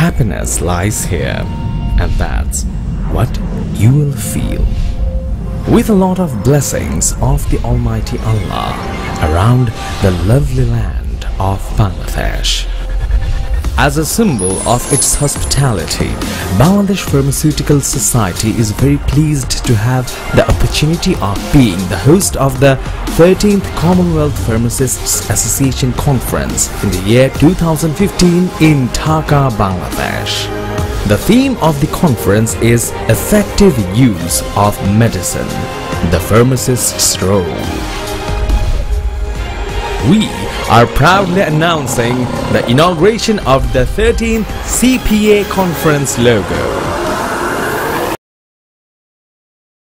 happiness lies here, and that's what you will feel. With a lot of blessings of the Almighty Allah around the lovely land of Bangladesh. As a symbol of its hospitality, Bangladesh Pharmaceutical Society is very pleased to have the opportunity of being the host of the 13th Commonwealth Pharmacists Association Conference in the year 2015 in Dhaka, Bangladesh. The theme of the conference is Effective Use of Medicine, the Pharmacist's Role. We are proudly announcing the inauguration of the 13th CPA conference logo.